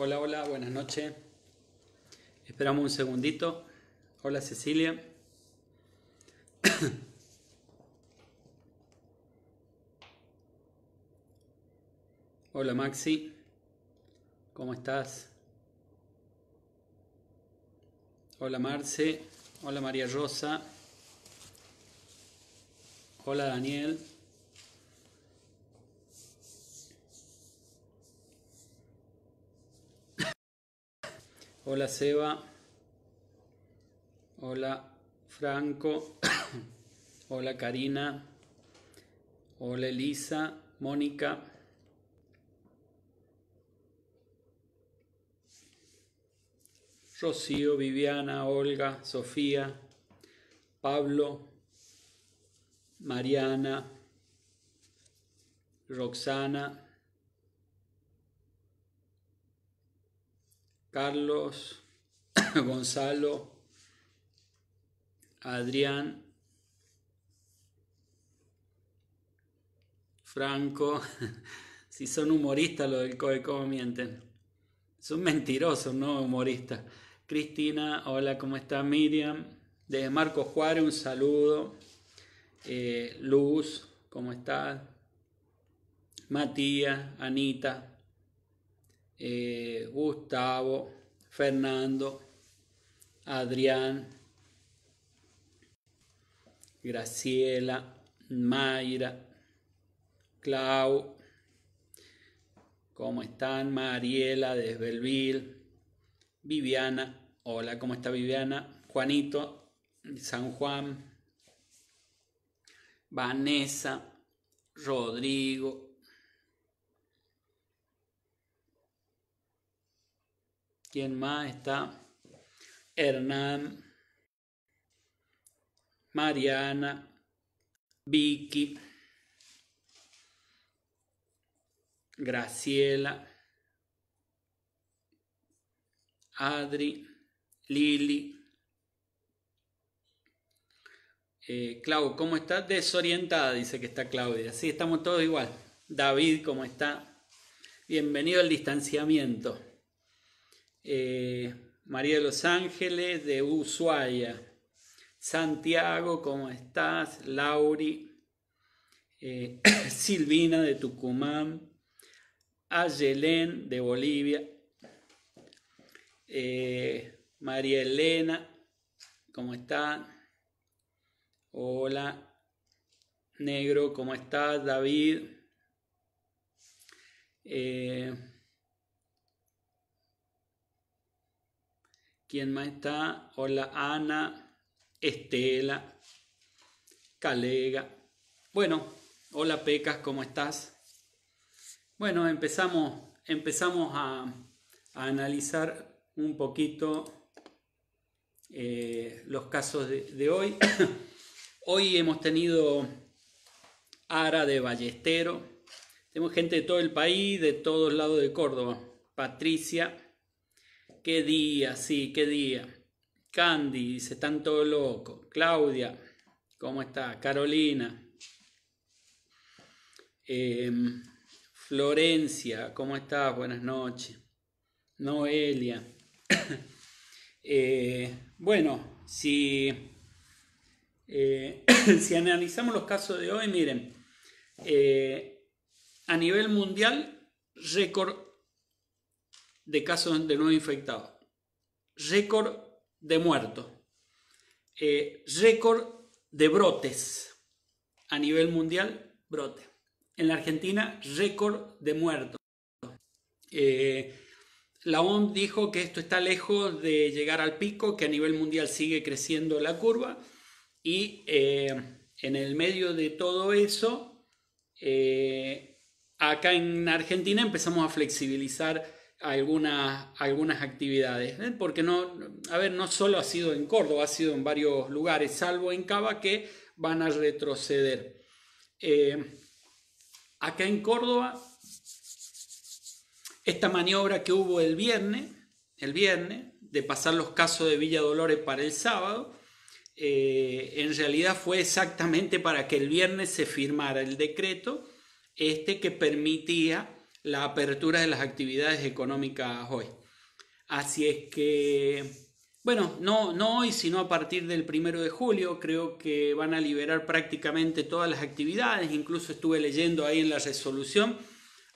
Hola, hola, buenas noches. Esperamos un segundito. Hola Cecilia. Hola Maxi. ¿Cómo estás? Hola Marce. Hola María Rosa. Hola Daniel. Hola Seba. Hola Franco. Hola Karina. Hola Elisa. Mónica. Rocío, Viviana, Olga, Sofía, Pablo, Mariana, Roxana, Carlos, Gonzalo, Adrián, Franco, si son humoristas los del COE, ¿cómo mienten? Son mentirosos, no humoristas. Cristina, hola, ¿cómo está Miriam? De Marcos Juárez, un saludo. Eh, Luz, ¿cómo estás? Matías, Anita, eh, Gustavo, Fernando, Adrián, Graciela, Mayra, Clau, ¿cómo están? Mariela de Belville, Viviana, hola, ¿cómo está Viviana? Juanito, San Juan, Vanessa, Rodrigo, ¿Quién más está? Hernán, Mariana, Vicky, Graciela, Adri, Lili. Eh, Clau, ¿cómo está? Desorientada, dice que está Claudia. Sí, estamos todos igual. David, ¿cómo está? Bienvenido al distanciamiento. Eh, María de los Ángeles de Ushuaia. Santiago, ¿cómo estás? Lauri. Eh, Silvina de Tucumán. Ayelén de Bolivia. Eh, María Elena, ¿cómo está? Hola. Negro, ¿cómo estás? David. Eh, ¿Quién más está? Hola Ana, Estela, Calega. Bueno, hola Pecas, ¿cómo estás? Bueno, empezamos, empezamos a, analizar un poquito eh, los casos de, de hoy. hoy hemos tenido Ara de Ballestero, tenemos gente de todo el país, de todos lados de Córdoba. Patricia, qué día, sí, qué día. Candy, dice, están todos locos. Claudia, ¿cómo está? Carolina. Eh, Florencia, ¿cómo estás? Buenas noches. Noelia. eh, bueno, si, eh, si analizamos los casos de hoy, miren, eh, a nivel mundial, récord de casos de nuevo infectados, récord de muertos, eh, récord de brotes a nivel mundial, brote. En la Argentina, récord de muertos. Eh, la OMS dijo que esto está lejos de llegar al pico, que a nivel mundial sigue creciendo la curva y eh, en el medio de todo eso, acá en Argentina empezamos a flexibilizar algunas, algunas actividades, ¿eh? porque no, a ver, no solo ha sido en Córdoba, ha sido en varios lugares, salvo en Cava, que van a retroceder. Eh, acá en Córdoba, esta maniobra que hubo el viernes, el viernes, de pasar los casos de Villa Dolores para el sábado, eh, en realidad fue exactamente para que el viernes se firmara el decreto este que permitía la apertura de las actividades económicas hoy. Así es que, bueno, no, no hoy, sino a partir del primero de julio, creo que van a liberar prácticamente todas las actividades, incluso estuve leyendo ahí en la resolución,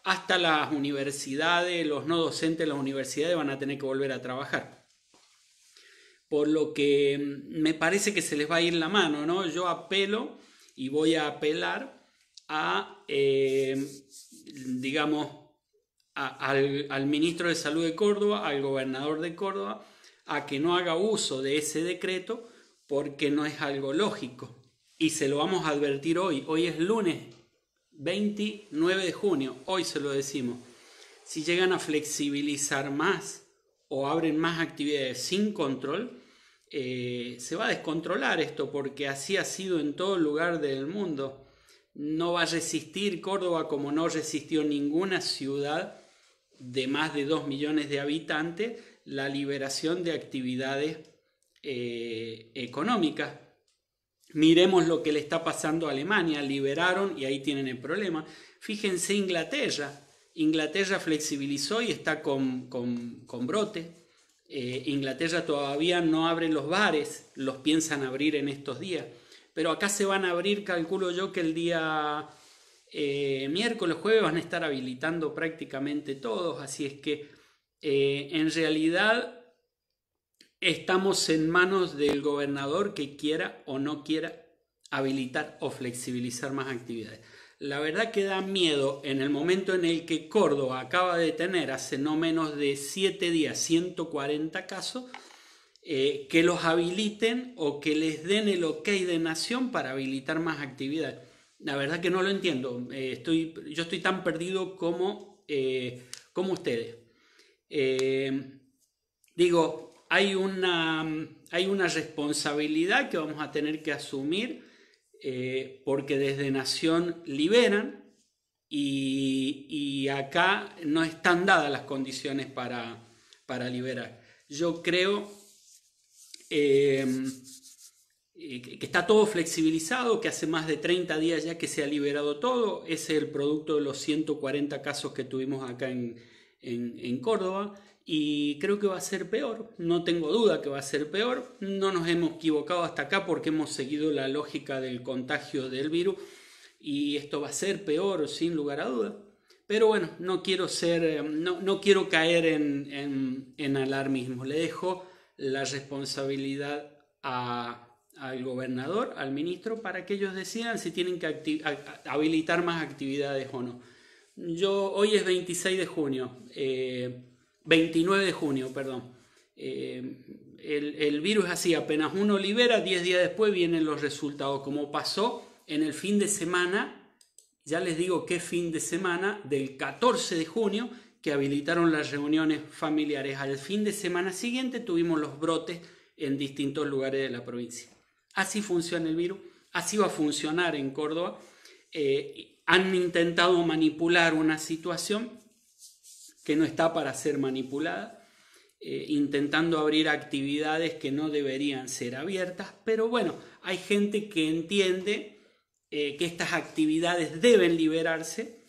hasta las universidades, los no docentes de las universidades van a tener que volver a trabajar. Por lo que me parece que se les va a ir la mano, ¿no? Yo apelo y voy a apelar a, eh, digamos, al, ministro de Salud de Córdoba, al gobernador de Córdoba, a que no haga uso de ese decreto porque no es algo lógico. Y se lo vamos a advertir hoy. Hoy es lunes 29 de junio. Hoy se lo decimos. Si llegan a flexibilizar más o abren más actividades sin control, eh, se va a descontrolar esto porque así ha sido en todo lugar del mundo. No va a resistir Córdoba como no resistió ninguna ciudad de más de 2 millones de habitantes la liberación de actividades eh, económicas. Miremos lo que le está pasando a Alemania, liberaron y ahí tienen el problema. Fíjense Inglaterra, Inglaterra flexibilizó y está con, brote. Eh, Inglaterra todavía no abre los bares, los piensan abrir en estos días. Pero acá se van a abrir, calculo yo, que el día eh, miércoles, jueves van a estar habilitando prácticamente todos, así es que eh, en realidad estamos en manos del gobernador que quiera o no quiera habilitar o flexibilizar más actividades. La verdad que da miedo en el momento en el que Córdoba acaba de tener hace no menos de 7 días 140 casos, eh, que los habiliten o que les den el ok de nación para habilitar más actividades. La verdad que no lo entiendo. Eh, estoy, yo estoy tan perdido como, eh, como ustedes. Digo, hay una, hay una responsabilidad que vamos a tener que asumir porque desde Nación liberan y, y, acá no están dadas las condiciones para, para liberar. Yo creo que está todo flexibilizado, que hace más de 30 días ya que se ha liberado todo. Ese es el producto de los 140 casos que tuvimos acá en, en, Córdoba. Y creo que va a ser peor, no tengo duda que va a ser peor. No nos hemos equivocado hasta acá porque hemos seguido la lógica del contagio del virus y esto va a ser peor sin lugar a duda. Pero bueno, no quiero ser, no, no quiero caer en, en, en alarmismo. Le dejo la responsabilidad a, al gobernador, al ministro, para que ellos decidan si tienen que habilitar más actividades o no. Yo, hoy es 26 de junio, 29 eh, de junio, perdón. Eh, el, el, virus así, apenas uno libera, 10 días después vienen los resultados, como pasó en el fin de semana, ya les digo qué fin de semana, del 14 de junio, que habilitaron las reuniones familiares. Al fin de semana siguiente tuvimos los brotes en distintos lugares de la provincia. Así funciona el virus, así va a funcionar en Córdoba. Eh, han intentado manipular una situación que no está para ser manipulada, eh, intentando abrir actividades que no deberían ser abiertas, pero bueno, hay gente que entiende eh, que estas actividades deben liberarse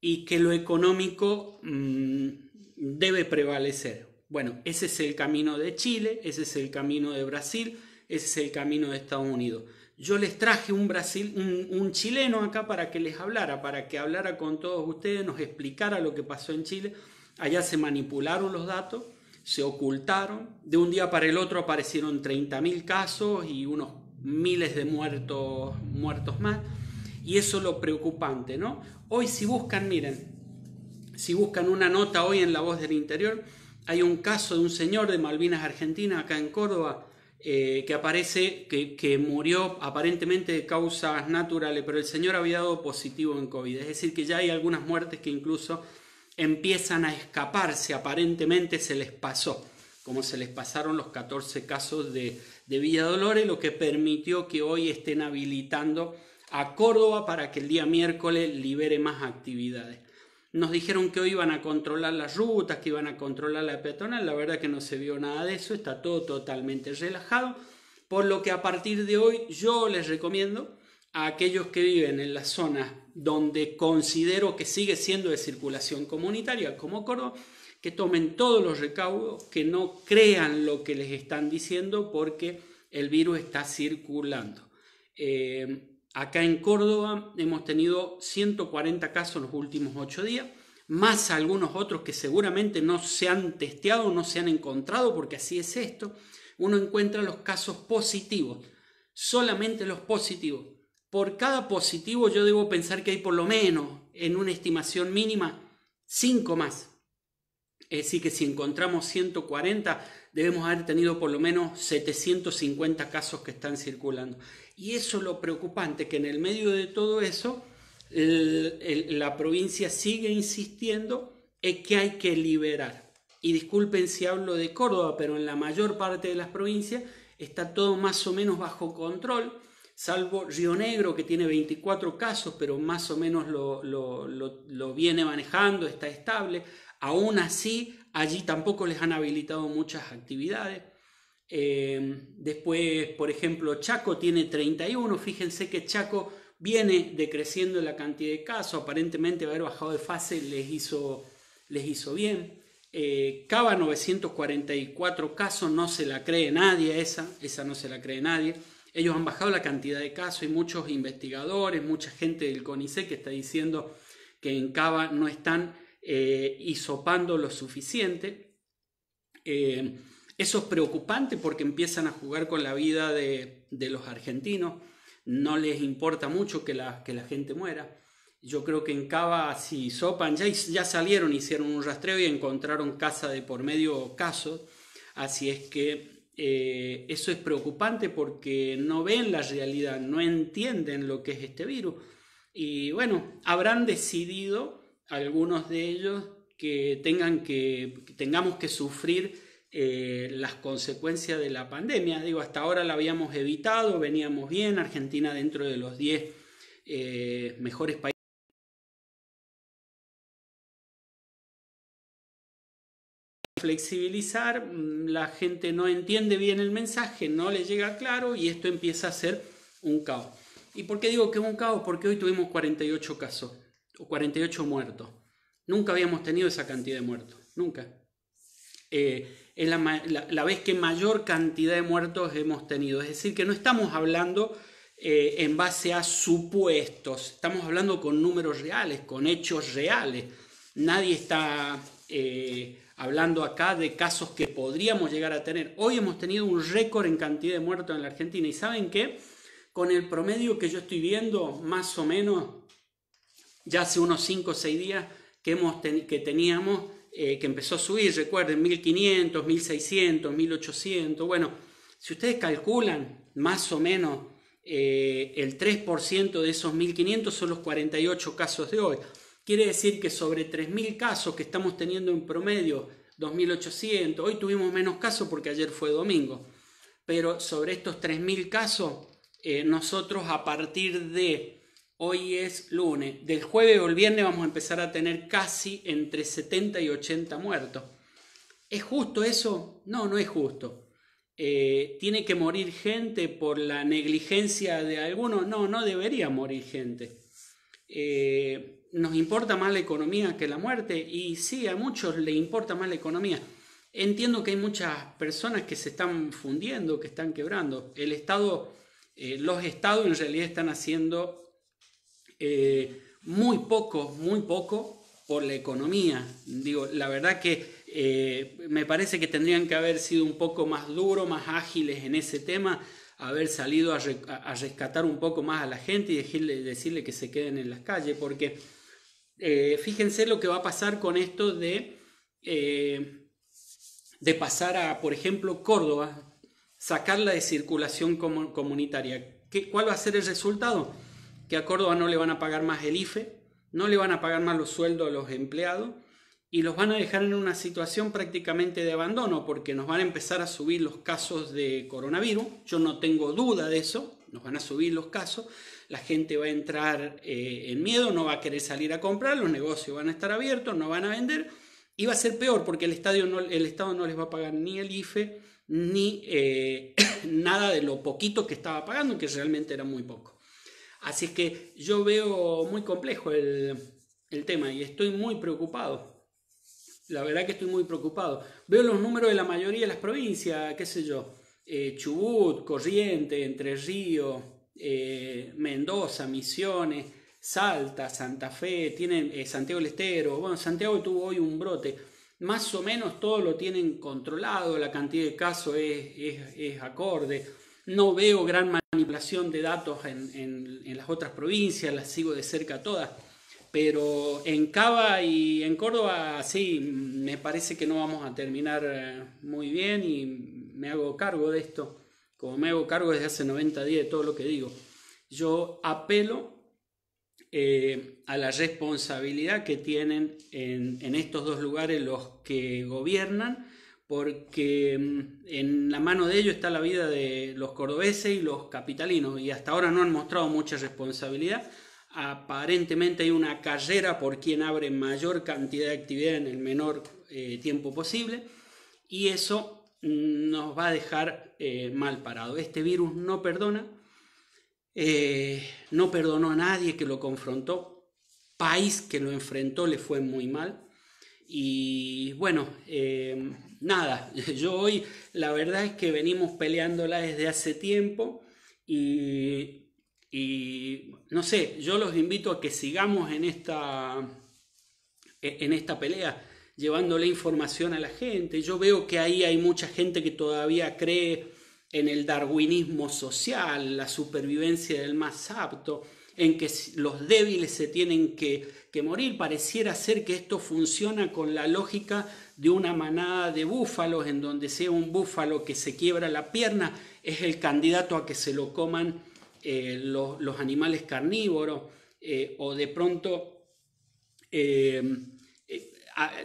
y que lo económico mm, debe prevalecer. Bueno, ese es el camino de Chile, ese es el camino de Brasil, ese es el camino de Estados Unidos. Yo les traje un, Brasil, un, chileno acá para que les hablara, para que hablara con todos ustedes, nos explicara lo que pasó en Chile. Allá se manipularon los datos, se ocultaron. De un día para el otro aparecieron 30.000 casos y unos miles de muertos, muertos más. Y eso es lo preocupante, ¿no? Hoy si buscan, miren, si buscan una nota hoy en La Voz del Interior, hay un caso de un señor de Malvinas Argentina, acá en Córdoba, eh, que aparece que, murió aparentemente de causas naturales, pero el señor había dado positivo en COVID. Es decir, que ya hay algunas muertes que incluso empiezan a escaparse, aparentemente se les pasó, como se les pasaron los 14 casos de, de Villa Dolores, lo que permitió que hoy estén habilitando a Córdoba para que el día miércoles libere más actividades. Nos dijeron que hoy iban a controlar las rutas, que iban a controlar la peatonal. La verdad que no se vio nada de eso, está todo totalmente relajado. Por lo que a partir de hoy yo les recomiendo a aquellos que viven en las zonas donde considero que sigue siendo de circulación comunitaria, como Córdoba, que tomen todos los recaudos, que no crean lo que les están diciendo porque el virus está circulando. Eh, acá en Córdoba hemos tenido 140 casos en los últimos 8 días, más algunos otros que seguramente no se han testeado, no se han encontrado, porque así es esto. Uno encuentra los casos positivos, solamente los positivos. Por cada positivo yo debo pensar que hay por lo menos, en una estimación mínima, 5 más. Es decir, que si encontramos 140, debemos haber tenido por lo menos 750 casos que están circulando. Y eso es lo preocupante, que en el medio de todo eso, la provincia sigue insistiendo en que hay que liberar. Y disculpen si hablo de Córdoba, pero en la mayor parte de las provincias está todo más o menos bajo control, salvo Río Negro, que tiene 24 casos, pero más o menos lo, lo viene manejando, está estable. Aún así, allí tampoco les han habilitado muchas actividades. Eh, después, por ejemplo, Chaco tiene 31. Fíjense que Chaco viene decreciendo la cantidad de casos. Aparentemente haber bajado de fase les hizo, les hizo bien. Eh, Cava 944 casos, no se la cree nadie esa, esa no se la cree nadie. Ellos han bajado la cantidad de casos y muchos investigadores, mucha gente del CONICET que está diciendo que en Cava no están eh, hisopando lo suficiente. Eh, eso es preocupante porque empiezan a jugar con la vida de, los argentinos. No les importa mucho que la, que la gente muera. Yo creo que en Cava, si sopan, ya, ya salieron, hicieron un rastreo y encontraron casa de por medio casos. Así es que eh, eso es preocupante porque no ven la realidad, no entienden lo que es este virus. Y bueno, habrán decidido algunos de ellos que, tengan que, tengamos que sufrir eh, las consecuencias de la pandemia. Digo, hasta ahora la habíamos evitado, veníamos bien, Argentina dentro de los 10 eh, mejores países. flexibilizar, mm, la gente no entiende bien el mensaje, no le llega claro y esto empieza a ser un caos. ¿Y por qué digo que es un caos? Porque hoy tuvimos 48 casos o 48 muertos. Nunca habíamos tenido esa cantidad de muertos, nunca. Eh, es la, vez que mayor cantidad de muertos hemos tenido. Es decir, que no estamos hablando eh, en base a supuestos, estamos hablando con números reales, con hechos reales. Nadie está eh, hablando acá de casos que podríamos llegar a tener. Hoy hemos tenido un récord en cantidad de muertos en la Argentina y ¿saben qué? Con el promedio que yo estoy viendo, más o menos ya hace unos 5 o 6 días que, hemos que teníamos, eh, que empezó a subir, recuerden, 1500, 1600, 1800. Bueno, si ustedes calculan más o menos eh, el 3% de esos 1500 son los 48 casos de hoy. Quiere decir que sobre 3000 casos que estamos teniendo en promedio, 2800, hoy tuvimos menos casos porque ayer fue domingo, pero sobre estos 3000 casos, eh, nosotros a partir de Hoy es lunes. Del jueves o el viernes vamos a empezar a tener casi entre 70 y 80 muertos. ¿Es justo eso? No, no es justo. Eh, ¿Tiene que morir gente por la negligencia de algunos? No, no debería morir gente. Eh, ¿Nos importa más la economía que la muerte? Y sí, a muchos le importa más la economía. Entiendo que hay muchas personas que se están fundiendo, que están quebrando. El Estado, eh, los estados en realidad están haciendo eh, muy poco, muy poco por la economía. Digo, la verdad que eh, me parece que tendrían que haber sido un poco más duros, más ágiles en ese tema, haber salido a, rescatar un poco más a la gente y decirle, decirle que se queden en las calles, porque eh, fíjense lo que va a pasar con esto de, de pasar a, por ejemplo, Córdoba, sacarla de circulación comunitaria. ¿Qué, ¿Cuál va a ser el resultado? Que a Córdoba no le van a pagar más el IFE, no le van a pagar más los sueldos a los empleados y los van a dejar en una situación prácticamente de abandono porque nos van a empezar a subir los casos de coronavirus. Yo no tengo duda de eso, nos van a subir los casos, la gente va a entrar eh, en miedo, no va a querer salir a comprar, los negocios van a estar abiertos, no van a vender y va a ser peor porque el, Estado no les va a pagar ni el IFE ni eh, nada de lo poquito que estaba pagando, que realmente era muy poco. Así que yo veo muy complejo el, tema y estoy muy preocupado. La verdad que estoy muy preocupado. Veo los números de la mayoría de las provincias, qué sé yo, eh, Chubut, Corriente, Entre Ríos, eh, Mendoza, Misiones, Salta, Santa Fe, tienen eh, Santiago del Estero. Bueno, Santiago tuvo hoy un brote. Más o menos todo lo tienen controlado, la cantidad de casos es, acorde. No veo gran manipulación de datos en, las otras provincias, las sigo de cerca todas. Pero en Cava y en Córdoba, sí, me parece que no vamos a terminar muy bien y me hago cargo de esto, como me hago cargo desde hace 90 días de todo lo que digo. Yo apelo eh, a la responsabilidad que tienen en, estos dos lugares los que gobiernan, porque mm, en la mano de ellos está la vida de los cordobeses y los capitalinos, y hasta ahora no han mostrado mucha responsabilidad. Aparentemente hay una carrera por quien abre mayor cantidad de actividad en el menor eh, tiempo posible, y eso mm, nos va a dejar eh, mal parado. Este virus no perdona, eh, no perdonó a nadie que lo confrontó, país que lo enfrentó le fue muy mal. Y bueno, nada, yo hoy la verdad es que venimos peleándola desde hace tiempo y, no sé, yo los invito a que sigamos en esta, en esta pelea, llevándole información a la gente. Yo veo que ahí hay mucha gente que todavía cree en el darwinismo social, la supervivencia del más apto, en que los débiles se tienen que, morir. Pareciera ser que esto funciona con la lógica de una manada de búfalos, en donde sea un búfalo que se quiebra la pierna, es el candidato a que se lo coman eh, los, animales carnívoros, eh, o de pronto, eh,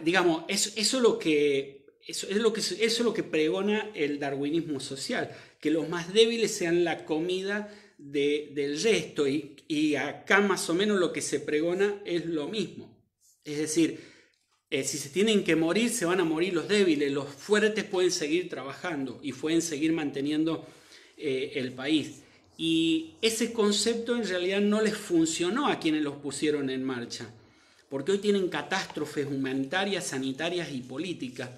digamos, eso, eso es lo que eso es, lo que, eso es lo que pregona el darwinismo social, que los más débiles sean la comida del resto y, y, acá más o menos lo que se pregona es lo mismo. Es decir, eh, si se tienen que morir, se van a morir los débiles, los fuertes pueden seguir trabajando y pueden seguir manteniendo eh, el país. Y ese concepto en realidad no les funcionó a quienes los pusieron en marcha, porque hoy tienen catástrofes humanitarias, sanitarias y políticas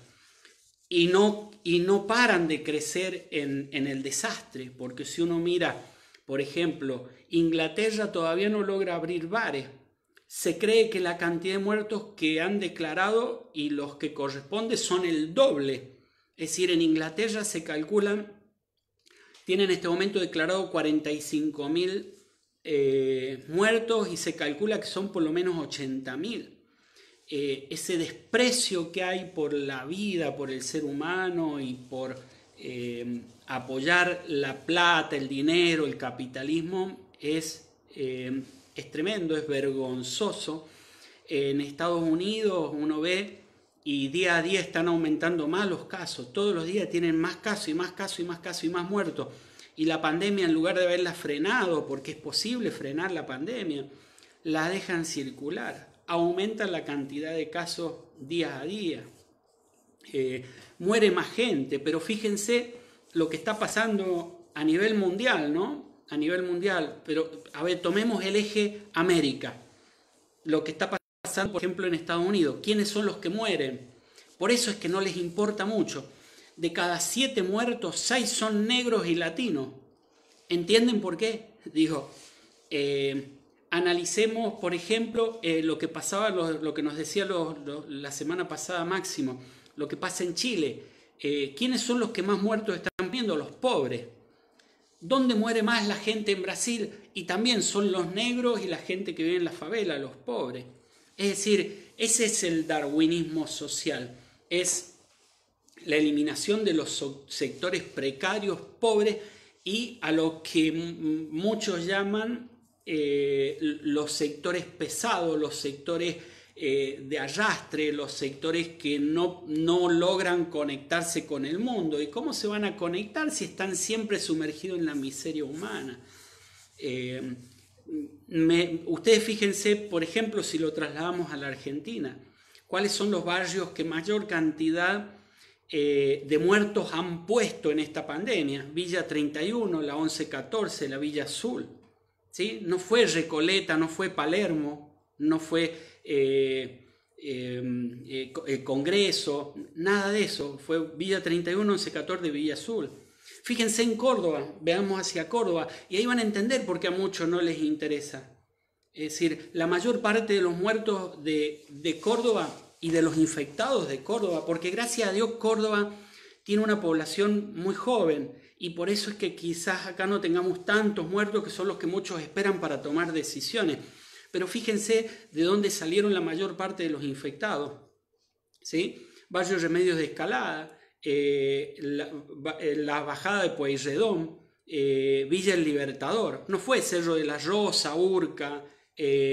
y no, y no paran de crecer en, el desastre, porque si uno mira, por ejemplo, Inglaterra todavía no logra abrir bares. Se cree que la cantidad de muertos que han declarado y los que corresponde son el doble. Es decir, en Inglaterra se calculan, tienen en este momento declarado 45 mil eh, muertos y se calcula que son por lo menos 80 mil. Eh, ese desprecio que hay por la vida, por el ser humano y por eh, apoyar la plata, el dinero, el capitalismo, es, eh, es tremendo, es vergonzoso. En Estados Unidos uno ve y día a día están aumentando más los casos, todos los días tienen más casos y más casos y más casos y más muertos. Y la pandemia, en lugar de haberla frenado, porque es posible frenar la pandemia, la dejan circular aumenta la cantidad de casos día a día. Eh, muere más gente, pero fíjense lo que está pasando a nivel mundial, ¿no? A nivel mundial, pero a ver, tomemos el eje América. Lo que está pasando, por ejemplo, en Estados Unidos. ¿Quiénes son los que mueren? Por eso es que no les importa mucho. De cada siete muertos, seis son negros y latinos. ¿Entienden por qué? Digo, eh, analicemos, por ejemplo, eh, lo que pasaba, lo, que nos decía la semana pasada Máximo, lo que pasa en Chile. Eh, ¿Quiénes son los que más muertos están viendo? Los pobres. ¿Dónde muere más la gente en Brasil? Y también son los negros y la gente que vive en la favela, los pobres. Es decir, ese es el darwinismo social. Es la eliminación de los sectores precarios, pobres, y a lo que muchos llaman eh, los sectores pesados, los sectores eh, de arrastre, los sectores que no, no logran conectarse con el mundo. ¿Y cómo se van a conectar si están siempre sumergidos en la miseria humana? Eh, ustedes fíjense, por ejemplo, si lo trasladamos a la Argentina, cuáles son los barrios que mayor cantidad de muertos han puesto en esta pandemia. Villa 31, la 1114, la Villa Azul. ¿sí? No fue Recoleta, no fue Palermo, no fue eh, eh, Congreso, nada de eso. Fue Villa 31, 1114 de Villa Azul. Fíjense en Córdoba, veamos hacia Córdoba, y ahí van a entender por qué a muchos no les interesa. Es decir, la mayor parte de los muertos de, de Córdoba y de los infectados de Córdoba, porque gracias a Dios Córdoba tiene una población muy joven y por eso es que quizás acá no tengamos tantos muertos que son los que muchos esperan para tomar decisiones. Pero fíjense de dónde salieron la mayor parte de los infectados. ¿sí? Barrio Remedios de Escalada, eh, eh, la, bajada de Pueyrredón, eh, Villa El Libertador. No fue Cerro de la Rosa, Urca,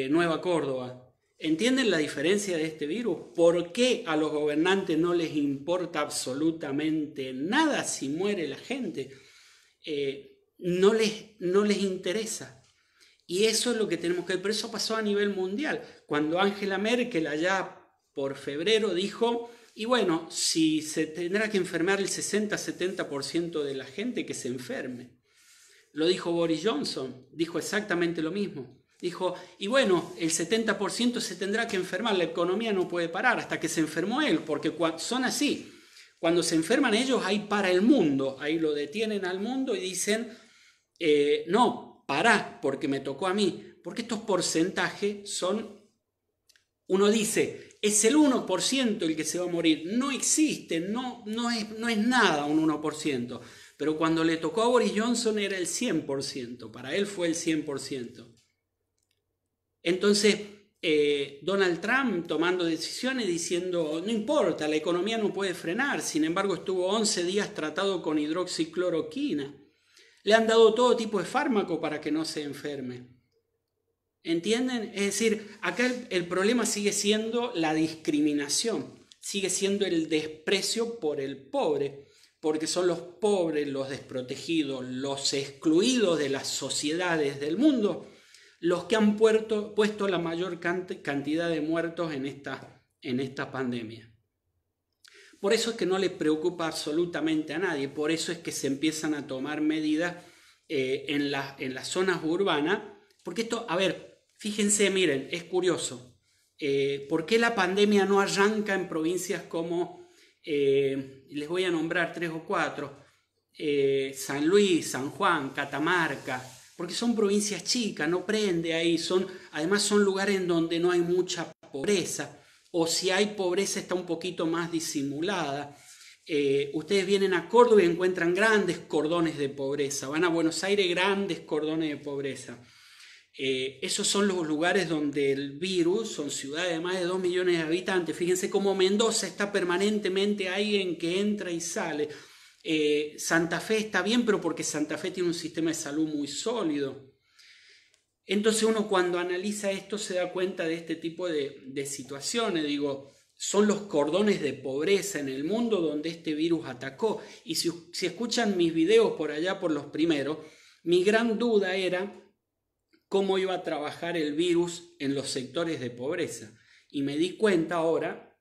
Nueva Córdoba. ¿Entienden la diferencia de este virus? ¿Por qué a los gobernantes no les importa absolutamente nada si muere la gente? No, les, no les interesa. Y eso es lo que tenemos que ver. Pero eso pasó a nivel mundial. Cuando Angela Merkel allá por febrero dijo, y bueno, si se tendrá que enfermar el 60-70% de la gente, que se enferme. Lo dijo Boris Johnson, dijo exactamente lo mismo. Dijo, y bueno, el 70% se tendrá que enfermar, la economía no puede parar hasta que se enfermó él, porque son así. Cuando se enferman ellos, ahí para el mundo, ahí lo detienen al mundo y dicen, eh, no, pará, porque me tocó a mí, porque estos porcentajes son, uno dice, es el 1% el que se va a morir, no existe, no, no, es, no es nada un 1%, pero cuando le tocó a Boris Johnson era el 100%, para él fue el 100%. Entonces, eh, Donald Trump tomando decisiones diciendo, no importa, la economía no puede frenar, sin embargo estuvo 11 días tratado con hidroxicloroquina. Le han dado todo tipo de fármaco para que no se enferme. ¿Entienden? Es decir, acá el, problema sigue siendo la discriminación, sigue siendo el desprecio por el pobre, porque son los pobres, los desprotegidos, los excluidos de las sociedades del mundo los que han puesto la mayor cantidad de muertos en esta, en esta pandemia. Por eso es que no le preocupa absolutamente a nadie, por eso es que se empiezan a tomar medidas eh, en, en, las zonas urbanas, porque esto, a ver, fíjense, miren, es curioso, eh, ¿por qué la pandemia no arranca en provincias como, eh, les voy a nombrar tres o cuatro, San Luis, San Juan, Catamarca, porque son provincias chicas, no prende ahí, son, además son lugares en donde no hay mucha pobreza, o si hay pobreza está un poquito más disimulada. Eh, ustedes vienen a Córdoba y encuentran grandes cordones de pobreza, van a Buenos Aires grandes cordones de pobreza. Eh, esos son los lugares donde el virus, son ciudades de más de 2 millones de habitantes. Fíjense cómo Mendoza está permanentemente ahí en que entra y sale. Eh, Santa Fe está bien, pero porque Santa Fe tiene un sistema de salud muy sólido. Entonces uno cuando analiza esto se da cuenta de este tipo de, situaciones. Digo, son los cordones de pobreza en el mundo donde este virus atacó. Y si, si escuchan mis videos por allá, por los primeros, mi gran duda era cómo iba a trabajar el virus en los sectores de pobreza. Y me di cuenta ahora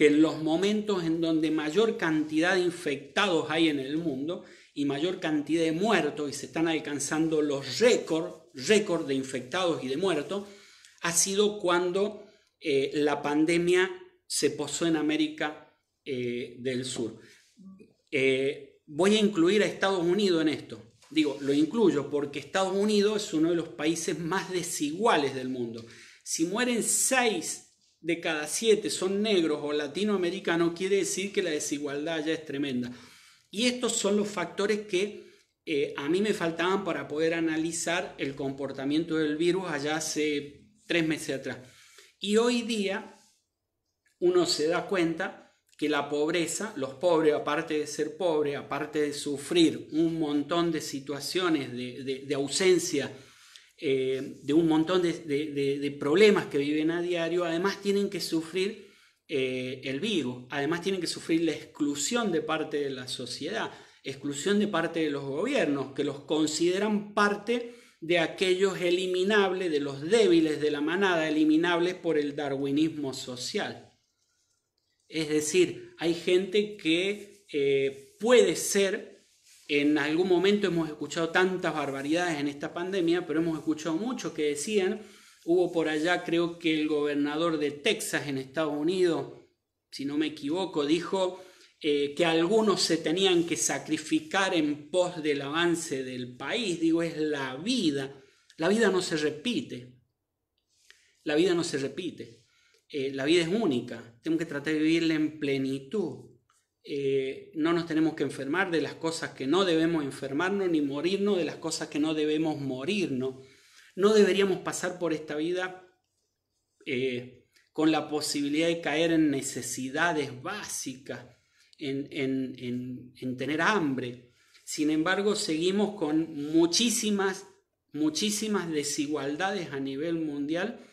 que en los momentos en donde mayor cantidad de infectados hay en el mundo y mayor cantidad de muertos y se están alcanzando los récords récord de infectados y de muertos, ha sido cuando eh, la pandemia se posó en América eh, del Sur. Eh, voy a incluir a Estados Unidos en esto. Digo, lo incluyo porque Estados Unidos es uno de los países más desiguales del mundo. Si mueren seis de cada siete son negros o latinoamericanos, quiere decir que la desigualdad ya es tremenda. Y estos son los factores que eh, a mí me faltaban para poder analizar el comportamiento del virus allá hace tres meses atrás. Y hoy día uno se da cuenta que la pobreza, los pobres, aparte de ser pobres, aparte de sufrir un montón de situaciones de, ausencia, eh, de un montón de, problemas que viven a diario, además tienen que sufrir eh, el virus, además tienen que sufrir la exclusión de parte de la sociedad, exclusión de parte de los gobiernos, que los consideran parte de aquellos eliminables, de los débiles de la manada, eliminables por el darwinismo social. Es decir, hay gente que eh, puede ser En algún momento hemos escuchado tantas barbaridades en esta pandemia, pero hemos escuchado muchos que decían, hubo por allá creo que el gobernador de Texas en Estados Unidos, si no me equivoco, dijo eh, que algunos se tenían que sacrificar en pos del avance del país. Digo, es la vida. La vida no se repite. La vida no se repite. Eh, la vida es única. Tenemos que tratar de vivirla en plenitud. Eh, no nos tenemos que enfermar de las cosas que no debemos enfermarnos, ni morirnos de las cosas que no debemos morirnos. No deberíamos pasar por esta vida eh, con la posibilidad de caer en necesidades básicas, en, en tener hambre. Sin embargo, seguimos con muchísimas, muchísimas desigualdades a nivel mundial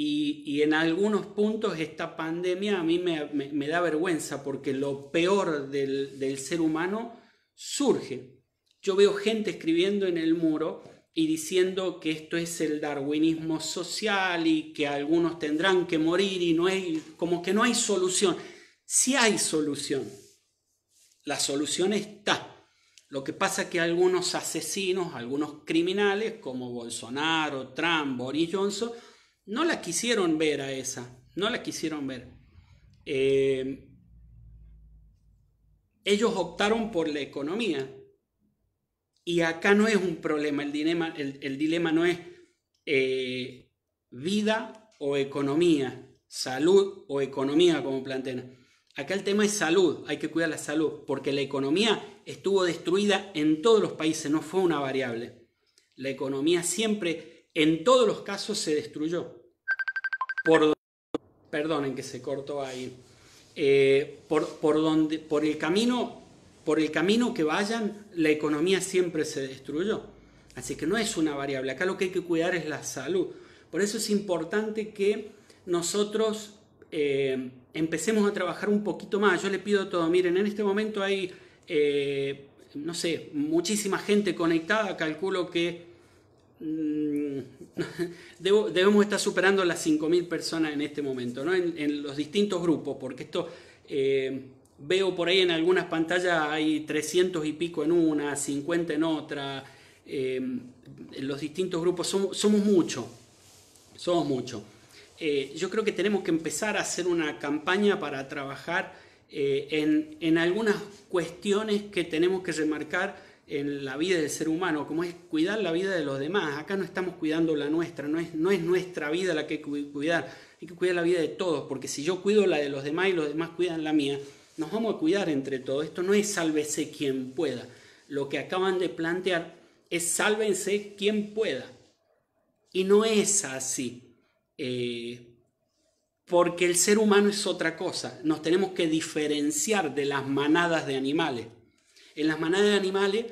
y, en algunos puntos esta pandemia a mí me, da vergüenza porque lo peor del, ser humano surge. Yo veo gente escribiendo en el muro y diciendo que esto es el darwinismo social y que algunos tendrán que morir y no hay, como que no hay solución. Sí hay solución. La solución está. Lo que pasa es que algunos asesinos, algunos criminales como Bolsonaro, Trump, Boris Johnson, no la quisieron ver a esa, no la quisieron ver. Eh, ellos optaron por la economía. Y acá no es un problema, el dilema, el, dilema no es eh, vida o economía, salud o economía como plantean. Acá el tema es salud, hay que cuidar la salud, porque la economía estuvo destruida en todos los países, no fue una variable. La economía siempre, en todos los casos, se destruyó por perdonen que se cortó ahí, eh, por, donde, por, el camino, por el camino que vayan, la economía siempre se destruyó. Así que no es una variable. Acá lo que hay que cuidar es la salud. Por eso es importante que nosotros eh, empecemos a trabajar un poquito más. Yo le pido todo. Miren, en este momento hay, eh, no sé, muchísima gente conectada. Calculo que Mm, debemos estar superando las 5.000 personas en este momento, ¿no? en, los distintos grupos, porque esto eh, veo por ahí en algunas pantallas hay 300 y pico en una, 50 en otra, eh, los distintos grupos somos, somos muchos, somos muchos. Eh, yo creo que tenemos que empezar a hacer una campaña para trabajar en, en algunas cuestiones que tenemos que remarcar en la vida del ser humano, como es cuidar la vida de los demás. Acá no estamos cuidando la nuestra, no es, no es nuestra vida la que hay que cuidar, hay que cuidar la vida de todos, porque si yo cuido la de los demás y los demás cuidan la mía, nos vamos a cuidar entre todos. Esto no es sálvese quien pueda. Lo que acaban de plantear es sálvense quien pueda. Y no es así. Eh, porque el ser humano es otra cosa. Nos tenemos que diferenciar de las manadas de animales. En las manadas de animales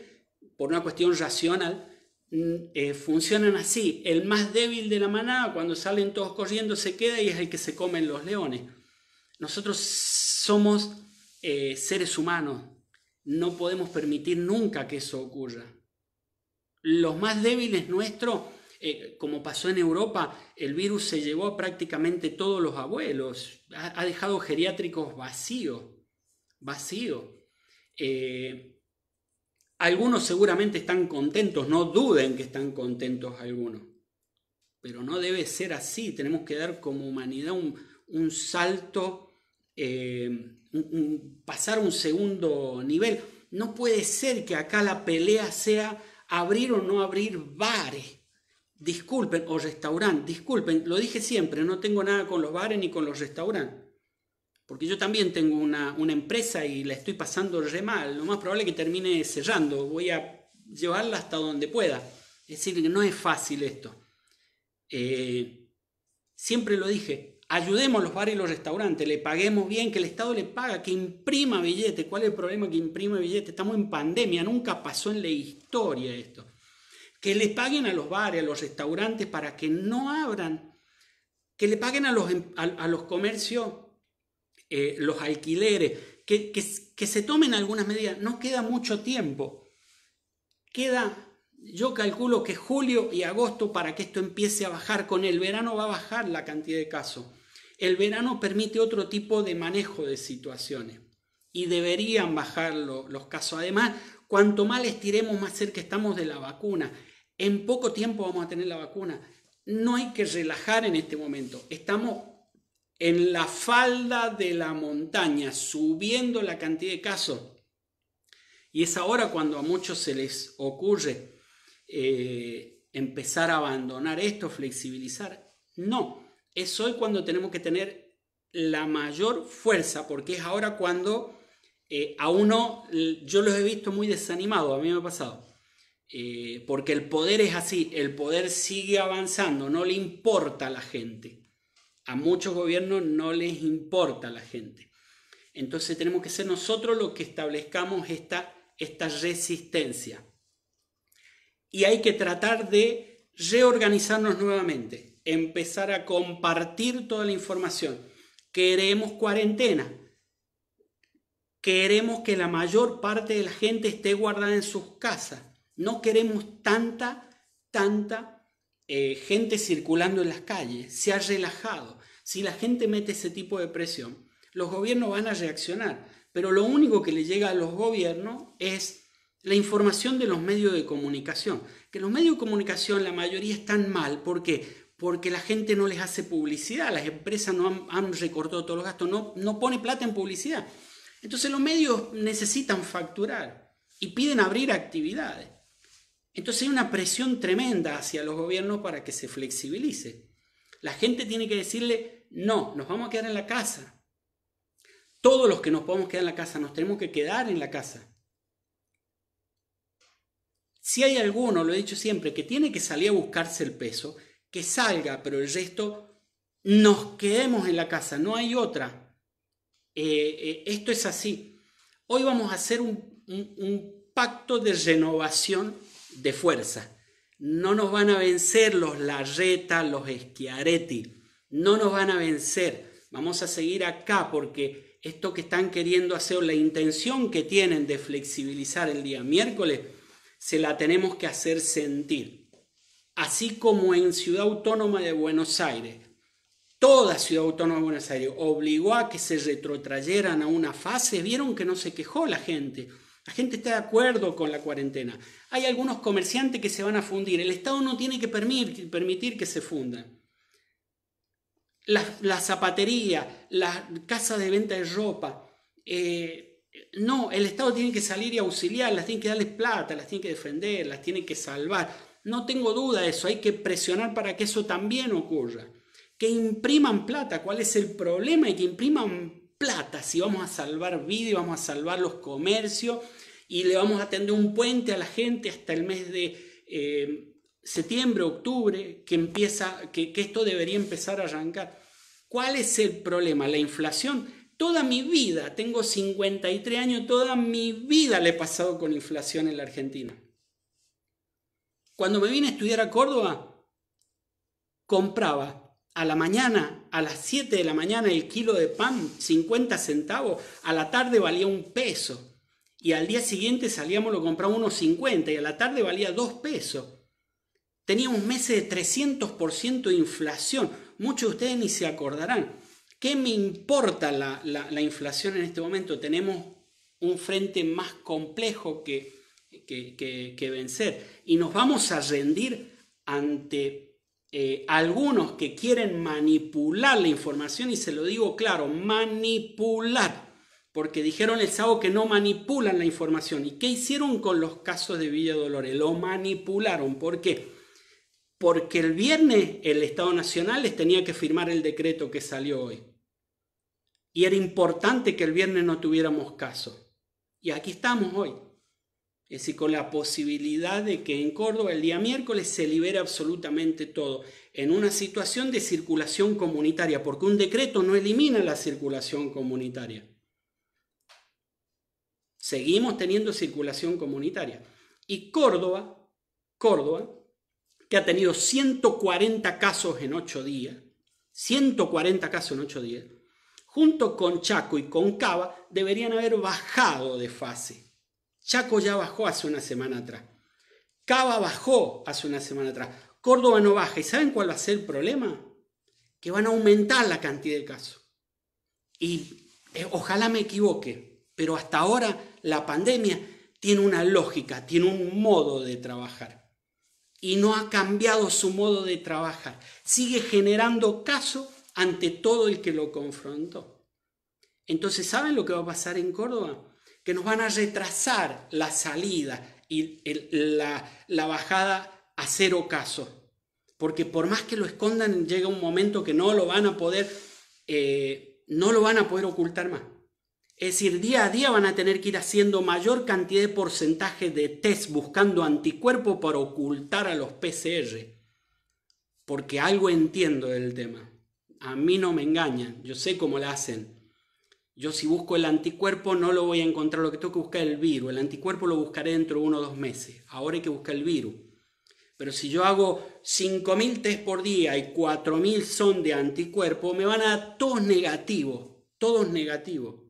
por una cuestión racional, mm, eh, funcionan así. El más débil de la manada, cuando salen todos corriendo, se queda y es el que se comen los leones. Nosotros somos eh, seres humanos. No podemos permitir nunca que eso ocurra. Los más débiles nuestros, eh, como pasó en Europa, el virus se llevó a prácticamente todos los abuelos. Ha, dejado geriátricos vacíos. Vacíos. Algunos seguramente están contentos, no duden que están contentos algunos. Pero no debe ser así, tenemos que dar como humanidad un, salto, eh, pasar un segundo nivel. No puede ser que acá la pelea sea abrir o no abrir bares. Disculpen, o restaurantes, disculpen, lo dije siempre, no tengo nada con los bares ni con los restaurantes. Porque yo también tengo una, empresa y la estoy pasando re mal. Lo más probable es que termine cerrando. Voy a llevarla hasta donde pueda. Es decir, que no es fácil esto. Eh, siempre lo dije, ayudemos los bares y los restaurantes, le paguemos bien, que el Estado le paga, que imprima billetes. ¿Cuál es el problema que imprime billetes? Estamos en pandemia, nunca pasó en la historia esto. Que le paguen a los bares, a los restaurantes para que no abran. Que le paguen a los, a los comercios eh, los alquileres, que, que, se tomen algunas medidas. No queda mucho tiempo. Queda, yo calculo que julio y agosto para que esto empiece a bajar. Con el verano va a bajar la cantidad de casos. El verano permite otro tipo de manejo de situaciones y deberían bajar los casos. Además, cuanto más le estiremos, más cerca estamos de la vacuna. En poco tiempo vamos a tener la vacuna. No hay que relajar en este momento. Estamos en la falda de la montaña, subiendo la cantidad de casos. Y es ahora cuando a muchos se les ocurre eh, empezar a abandonar esto, flexibilizar. No, es hoy cuando tenemos que tener la mayor fuerza, porque es ahora cuando eh, a uno, yo los he visto muy desanimados, a mí me ha pasado, eh, porque el poder es así, el poder sigue avanzando, no le importa a la gente. A muchos gobiernos no les importa a la gente. Entonces tenemos que ser nosotros los que establezcamos esta, esta resistencia. Y hay que tratar de reorganizarnos nuevamente, empezar a compartir toda la información. Queremos cuarentena, Queremos que la mayor parte de la gente esté guardada en sus casas. No queremos tanta, tanta eh, gente circulando en las calles. Se ha relajado. Si la gente mete ese tipo de presión, los gobiernos van a reaccionar. Pero lo único que le llega a los gobiernos es la información de los medios de comunicación. Que los medios de comunicación, la mayoría están mal. ¿Por qué? Porque la gente no les hace publicidad. Las empresas no han, recortado todos los gastos. No, no pone plata en publicidad. Entonces los medios necesitan facturar y piden abrir actividades. Entonces hay una presión tremenda hacia los gobiernos para que se flexibilice. La gente tiene que decirle, no, nos vamos a quedar en la casa. Todos los que nos podemos quedar en la casa, nos tenemos que quedar en la casa. Si hay alguno, lo he dicho siempre, que tiene que salir a buscarse el peso, que salga, pero el resto nos quedemos en la casa, no hay otra. Eh, eh, esto es así. Hoy vamos a hacer un, pacto de renovación de fuerza. No nos van a vencer los Larreta, los Schiaretti. No nos van a vencer. Vamos a seguir acá porque esto que están queriendo hacer, la intención que tienen de flexibilizar el día miércoles, se la tenemos que hacer sentir. Así como en Ciudad Autónoma de Buenos Aires toda Ciudad Autónoma de Buenos Aires obligó a que se retrotrayeran a una fase, vieron que no se quejó la gente. La gente está de acuerdo con la cuarentena. Hay algunos comerciantes que se van a fundir. El Estado no tiene que permitir, que se fundan. La, zapatería, la casa de venta de ropa. Eh, no, el Estado tiene que salir y auxiliar, las tiene que darles plata, las tiene que defender, las tiene que salvar. No tengo duda de eso, hay que presionar para que eso también ocurra que impriman plata. ¿Cuál es el problema? Y que impriman plata si vamos a salvar vida y vamos a salvar los comercios y le vamos a tender un puente a la gente hasta el mes de eh, septiembre, octubre, que empieza, que esto debería empezar a arrancar. ¿Cuál es el problema? La inflación. Toda mi vida, tengo 53 años, toda mi vida le he pasado con inflación en la Argentina. Cuando me vine a estudiar a Córdoba, compraba a la mañana, a las 7 de la mañana, el kilo de pan, 50 centavos, a la tarde valía un peso. Y al día siguiente salíamos, lo compramos unos 50 y a la tarde valía 2 pesos. Teníamos meses de 300% de inflación. Muchos de ustedes ni se acordarán. ¿Qué me importa la, la, inflación en este momento? Tenemos un frente más complejo que vencer. Y nos vamos a rendir ante eh, algunos que quieren manipular la información, y se lo digo claro, manipular, porque dijeron el sábado que no manipulan la información. ¿Y qué hicieron con los casos de Villa Dolores? Lo manipularon. ¿Por qué? Porque el viernes el Estado Nacional les tenía que firmar el decreto que salió hoy. Y era importante que el viernes no tuviéramos caso. Y aquí estamos hoy. Es decir, con la posibilidad de que en Córdoba el día miércoles se libere absolutamente todo, en una situación de circulación comunitaria, porque un decreto no elimina la circulación comunitaria. Seguimos teniendo circulación comunitaria. Y Córdoba, Córdoba, que ha tenido 140 casos en 8 días, 140 casos en 8 días, junto con Chaco y con Cava, deberían haber bajado de fase Chaco ya bajó hace una semana atrás. Cava bajó hace una semana atrás. Córdoba no baja. ¿Y saben cuál va a ser el problema? Que van a aumentar la cantidad de casos. Y eh, ojalá me equivoque, pero hasta ahora la pandemia tiene una lógica, tiene un modo de trabajar. Y no ha cambiado su modo de trabajar. Sigue generando caso ante todo el que lo confrontó. Entonces, ¿saben lo que va a pasar en Córdoba? Que nos van a retrasar la salida y la, bajada a cero caso. Porque por más que lo escondan, llega un momento que no lo van a poder, eh, no lo van a poder ocultar más. Es decir, día a día van a tener que ir haciendo mayor cantidad de porcentaje de test buscando anticuerpos para ocultar a los PCR. Porque algo entiendo del tema. A mí no me engañan, yo sé cómo lo hacen. Yo si busco el anticuerpo no lo voy a encontrar, lo que tengo que buscar es el virus. El anticuerpo lo buscaré dentro de uno o dos meses. Ahora hay que buscar el virus. Pero si yo hago 5.000 test por día y 4.000 son de anticuerpo, me van a dar todos negativos, todos negativos.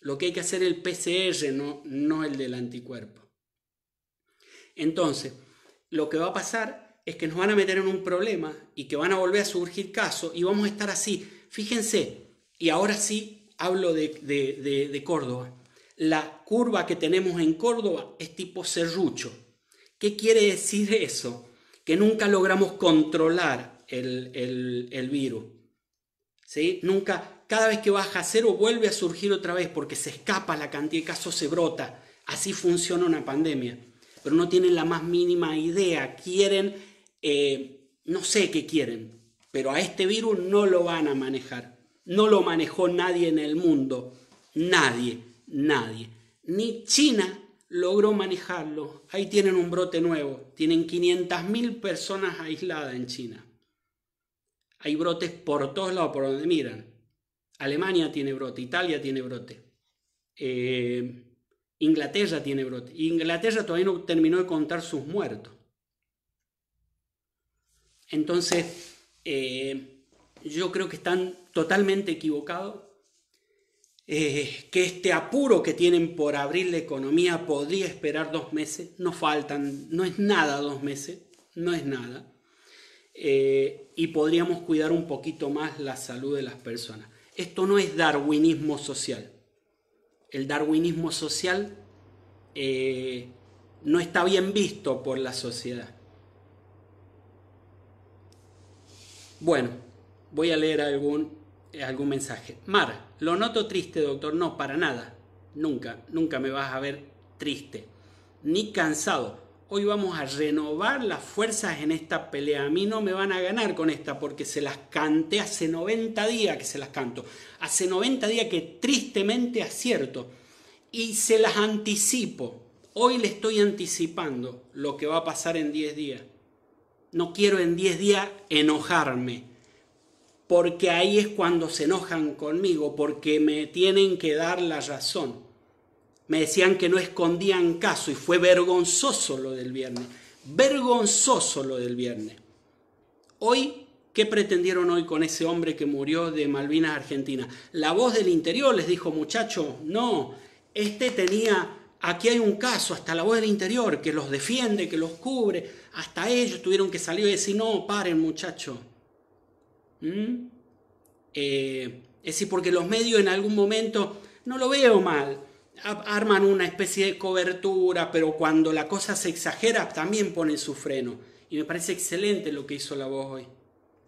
Lo que hay que hacer es el PCR, no, no el del anticuerpo. Entonces, lo que va a pasar es que nos van a meter en un problema y que van a volver a surgir casos y vamos a estar así. Fíjense, y ahora sí hablo de, de, Córdoba. La curva que tenemos en Córdoba es tipo serrucho. ¿Qué quiere decir eso? Que nunca logramos controlar el, el, el virus. ¿Sí? Nunca, cada vez que baja a cero vuelve a surgir otra vez porque se escapa la cantidad de casos, se brota. Así funciona una pandemia. Pero no tienen la más mínima idea. Quieren, eh, no sé qué quieren, pero a este virus no lo van a manejar. No lo manejó nadie en el mundo. Nadie, nadie. Ni China logró manejarlo. Ahí tienen un brote nuevo. Tienen 500.000 personas aisladas en China. Hay brotes por todos lados, por donde miran. Alemania tiene brote, Italia tiene brote, eh, Inglaterra tiene brote. Inglaterra todavía no terminó de contar sus muertos. Entonces, eh, yo creo que están totalmente equivocados, eh, que este apuro que tienen por abrir la economía podría esperar dos meses, no faltan, no es nada dos meses, no es nada, y podríamos cuidar un poquito más la salud de las personas. Esto no es darwinismo social. El darwinismo social eh, no está bien visto por la sociedad. Bueno, voy a leer algún, algún mensaje. Mar, lo noto triste, doctor. No, para nada. Nunca, nunca me vas a ver triste. Ni cansado hoy vamos a renovar las fuerzas en esta pelea. A mí no me van a ganar con esta porque se las canté hace 90 días que se las canto. Hace 90 días que tristemente acierto y se las anticipo. Hoy le estoy anticipando lo que va a pasar en 10 días. No quiero en 10 días enojarme, porque ahí es cuando se enojan conmigo, porque me tienen que dar la razón me decían que no escondían caso y fue vergonzoso lo del viernes. Vergonzoso lo del viernes. Hoy, ¿qué pretendieron hoy con ese hombre que murió de Malvinas, Argentina? La voz del interior les dijo, muchacho, no, este tenía, aquí hay un caso, hasta la voz del interior, que los defiende, que los cubre, hasta ellos tuvieron que salir y decir, no, paren muchacho. ¿Mm? Eh, es decir, porque los medios en algún momento, no lo veo mal, arman una especie de cobertura, pero cuando la cosa se exagera también ponen su freno. Y me parece excelente lo que hizo la voz hoy.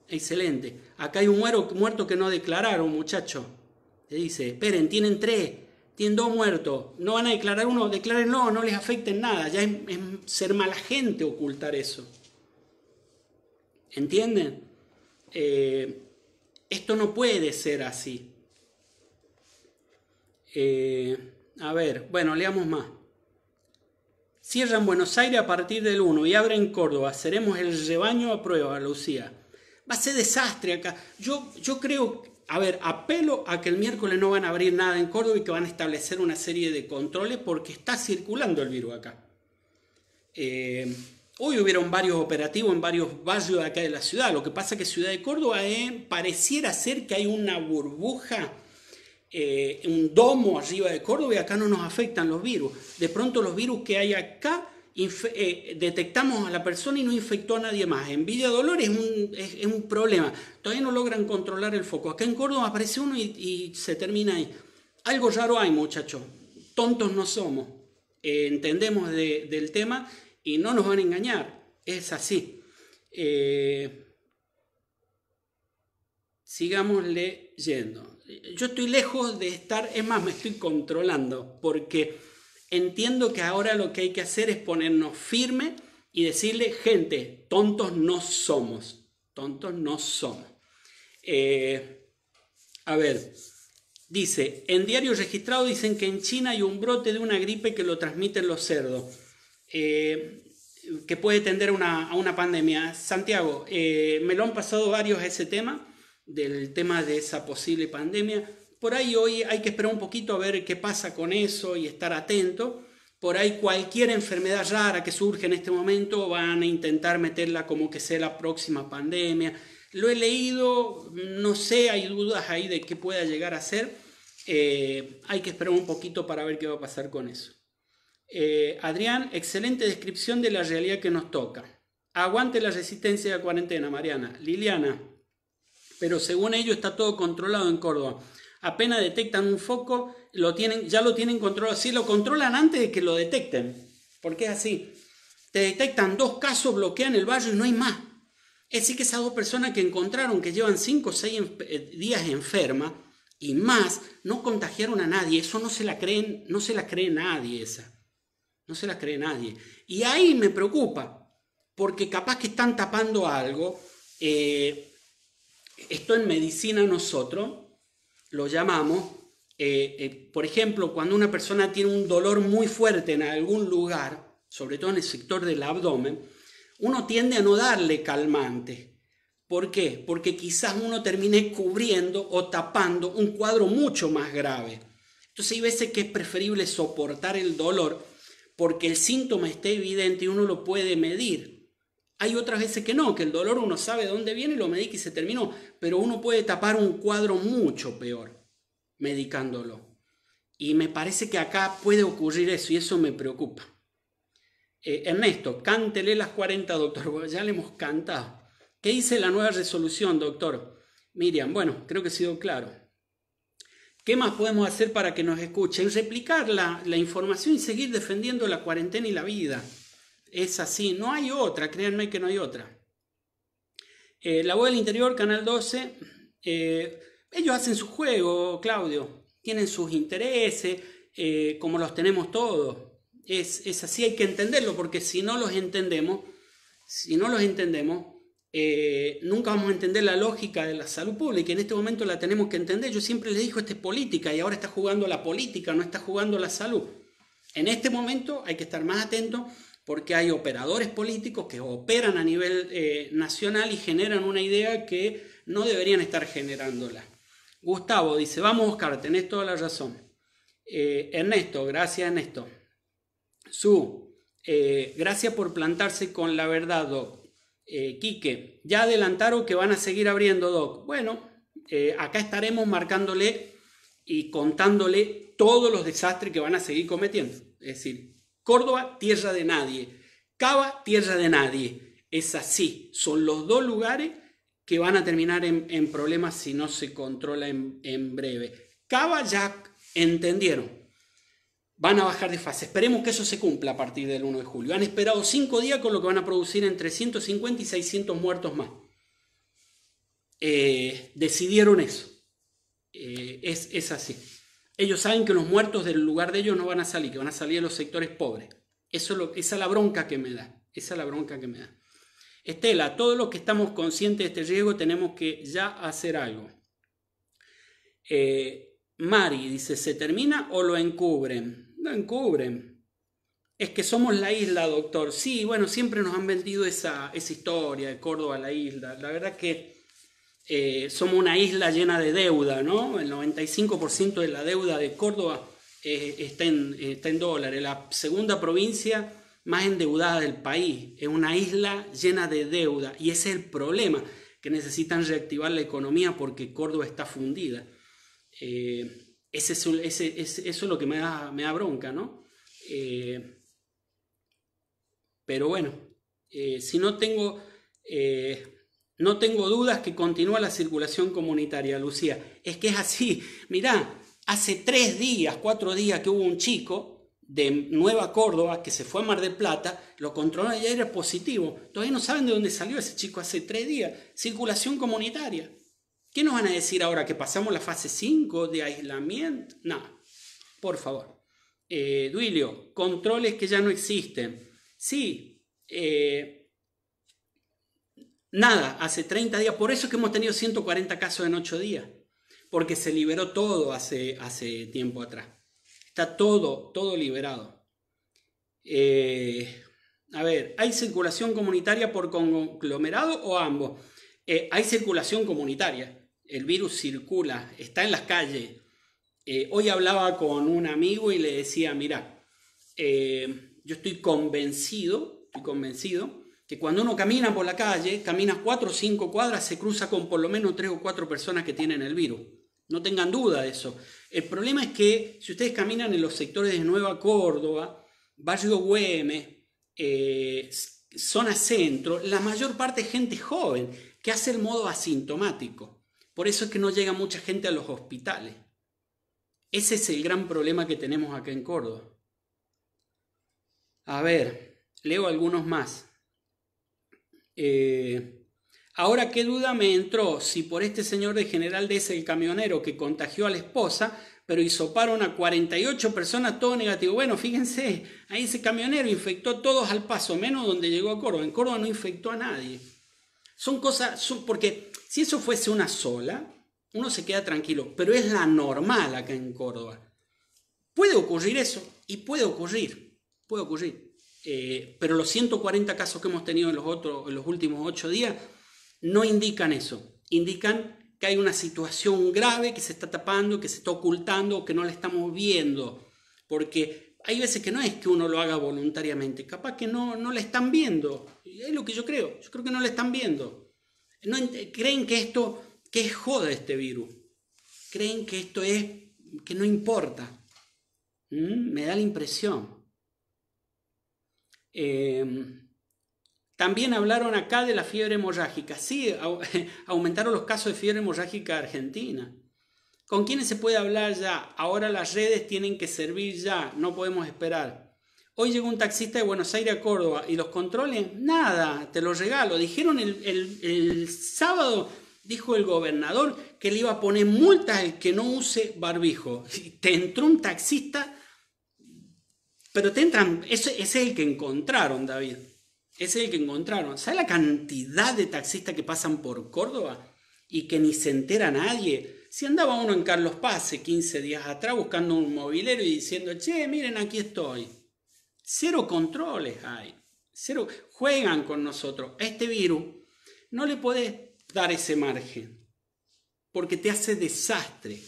Excelente. Acá hay un muerto que no declararon, muchacho. Le dice, esperen, tienen tres, tienen dos muertos, no van a declarar uno, declaren no, les afecte en nada. Ya es, ser mala gente ocultar eso. ¿Entienden? Eh, esto no puede ser así. Eh, a ver, bueno, leamos más. Cierran Buenos Aires a partir del 1 y abren Córdoba. Seremos el rebaño a prueba, Lucía. Va a ser desastre acá. Yo, yo creo, a ver, apelo a que el miércoles no van a abrir nada en Córdoba y que van a establecer una serie de controles porque está circulando el virus acá. Eh, hoy hubieron varios operativos en varios barrios de acá de la ciudad. Lo que pasa es que Ciudad de Córdoba eh, pareciera ser que hay una burbuja eh, un domo arriba de Córdoba y acá no nos afectan los virus. De pronto los virus que hay acá eh, detectamos a la persona y no infectó a nadie más. Envidia dolor es un, es, un, problema. Todavía no logran controlar el foco. Acá en Córdoba aparece uno y, se termina ahí. Algo raro hay, muchachos. Tontos no somos. eh, entendemos del tema y no nos van a engañar. Es así. Eh, sigamos leyendo. Yo estoy lejos de estar, es más, me estoy controlando, porque entiendo que ahora lo que hay que hacer es ponernos firme y decirle, gente, tontos no somos, tontos no somos. Eh, a ver, dice, en diario registrado dicen que en China hay un brote de una gripe que lo transmiten los cerdos, eh, que puede tender a una pandemia. Santiago, eh, me lo han pasado varios a ese tema, del tema de esa posible pandemia. Por ahí hoy hay que esperar un poquito a ver qué pasa con eso y estar atento. Por ahí cualquier enfermedad rara que surge en este momento van a intentar meterla como que sea la próxima pandemia. Lo he leído, no sé, hay dudas ahí de qué pueda llegar a ser. Eh, hay que esperar un poquito para ver qué va a pasar con eso. Eh, Adrián, excelente descripción de la realidad que nos toca. Aguante la resistencia a la cuarentena, Mariana. Liliana, pero según ello está todo controlado en Córdoba apenas detectan un foco, ya lo tienen controlado. Si lo controlan antes de que lo detecten, porque es así. Te detectan dos casos, bloquean el barrio y no hay más. Es decir, que esas dos personas que encontraron que llevan cinco o seis eh, días enfermas y más, no contagiaron a nadie. Eso no se la creen, no se la cree nadie esa. No se la cree nadie. Y ahí me preocupa, porque capaz que están tapando algo. Eh, esto en medicina nosotros lo llamamos, eh, eh, por ejemplo, cuando una persona tiene un dolor muy fuerte en algún lugar, sobre todo en el sector del abdomen, uno tiende a no darle calmante. ¿Por qué? Porque quizás uno termine cubriendo o tapando un cuadro mucho más grave. Entonces hay veces que es preferible soportar el dolor porque el síntoma esté evidente y uno lo puede medir. Hay otras veces que no, que el dolor uno sabe de dónde viene, lo medica y se terminó, pero uno puede tapar un cuadro mucho peor medicándolo. Y me parece que acá puede ocurrir eso y eso me preocupa. Eh, Ernesto, cántele las 40, doctor, ya le hemos cantado. ¿Qué dice la nueva resolución, doctor? Miriam, bueno, creo que ha sido claro. ¿Qué más podemos hacer para que nos escuchen? Replicar la, la información y seguir defendiendo la cuarentena y la vida es así, no hay otra, créanme que no hay otra. Eh, la voz del interior, Canal 12, eh, ellos hacen su juego, Claudio, tienen sus intereses, eh, como los tenemos todos. Es, es, así, hay que entenderlo, porque si no los entendemos, si no los entendemos, nunca vamos a entender la lógica de la salud pública. En este momento la tenemos que entender. Yo siempre les digo, esto es política y ahora está jugando la política, no está jugando la salud. En este momento hay que estar más atentos porque hay operadores políticos que operan a nivel eh, nacional y generan una idea que no deberían estar generándola. Gustavo dice, vamos Oscar, tenés toda la razón. Eh, Ernesto, gracias Ernesto. Su, eh, gracias por plantarse con la verdad, Doc. Quique, ya adelantaron que van a seguir abriendo, Doc. Bueno, acá estaremos marcándole y contándole todos los desastres que van a seguir cometiendo. Es decir, Córdoba, tierra de nadie. Cava, tierra de nadie. Es así. Son los dos lugares que van a terminar en, problemas si no se controla en, breve. Cava ya entendieron. Van a bajar de fase. Esperemos que eso se cumpla a partir del 1 de julio. Han esperado cinco días con lo que van a producir entre 150 y 600 muertos más. Eh, decidieron eso. Eh, es así. Ellos saben que los muertos del lugar de ellos no van a salir, que van a salir de los sectores pobres. Lo, esa es la bronca que me da. Esa es la bronca que me da. Estela, todos los que estamos conscientes de este riesgo tenemos que ya hacer algo. Eh, Mari dice, ¿se termina o lo encubren? No encubren. Es que somos la isla, doctor. Sí, bueno, siempre nos han vendido esa, esa historia de Córdoba, la isla. La verdad que eh, somos una isla llena de deuda, ¿no? El 95% de la deuda de Córdoba eh, está, en, está en dólares. La segunda provincia más endeudada del país. Es una isla llena de deuda y ese es el problema, que necesitan reactivar la economía porque Córdoba está fundida. Eh, eso es lo que me da bronca, ¿no? pero bueno, si no tengo no tengo dudas que continúa la circulación comunitaria, Lucía. Es que es así. Mirá, hace tres días, cuatro días que hubo un chico de Nueva Córdoba, que se fue a Mar del Plata, lo controló y era positivo. Todavía no saben de dónde salió ese chico hace tres días. Circulación comunitaria. ¿Qué nos van a decir ahora? ¿Que pasamos la fase 5 de aislamiento? No, por favor. Eh, Duilio, controles que ya no existen. Sí, eh, nada, hace 30 días. Por eso es que hemos tenido 140 casos en 8 días. Porque se liberó todo hace, hace tiempo atrás. Está todo, todo liberado. Eh, a ver, ¿hay circulación comunitaria por conglomerado o ambos? Eh, hay circulación comunitaria. El virus circula, está en las calles. Eh, hoy hablaba con un amigo y le decía, mira, yo estoy convencido, estoy convencido que cuando uno camina por la calle, camina cuatro o cinco cuadras, se cruza con por lo menos tres o cuatro personas que tienen el virus. No tengan duda de eso. El problema es que si ustedes caminan en los sectores de Nueva Córdoba, Barrio Güemes, eh, zona centro, la mayor parte es gente joven que hace el modo asintomático. Por eso es que no llega mucha gente a los hospitales. Ese es el gran problema que tenemos acá en Córdoba. A ver, leo algunos más. Eh, Ahora qué duda me entró si por este señor de General ese el camionero que contagió a la esposa, pero hisoparon a 48 personas, todo negativo. Bueno, fíjense, ahí ese camionero infectó todos al paso, menos donde llegó a Córdoba. En Córdoba no infectó a nadie. Son cosas, porque si eso fuese una sola, uno se queda tranquilo, pero es la normal acá en Córdoba. Puede ocurrir eso y puede ocurrir, puede ocurrir. Eh, pero los 140 casos que hemos tenido en los, otros, en los últimos 8 días no indican eso, indican que hay una situación grave que se está tapando, que se está ocultando que no la estamos viendo, porque hay veces que no es que uno lo haga voluntariamente, capaz que no, no la están viendo, es lo que yo creo, yo creo que no la están viendo. No, creen que esto, que es joda este virus, creen que esto es, que no importa. ¿Mm? Me da la impresión. Eh, también hablaron acá de la fiebre hemorrágica. Sí, aumentaron los casos de fiebre hemorrágica argentina. ¿Con quiénes se puede hablar ya? Ahora las redes tienen que servir ya, no podemos esperar. Hoy llegó un taxista de Buenos Aires a Córdoba y los controles, nada, te los regalo. Dijeron el, sábado, dijo el gobernador, que le iba a poner multas al que no use barbijo. Te entró un taxista, pero te entran, ese es el que encontraron, David. Ese es el que encontraron. ¿Sabe la cantidad de taxistas que pasan por Córdoba y que ni se entera nadie? Si andaba uno en Carlos Paz 15 días atrás buscando un mobilero y diciendo, che, miren, aquí estoy. Cero controles hay. Cero. Juegan con nosotros. A este virus no le puedes dar ese margen porque te hace desastre.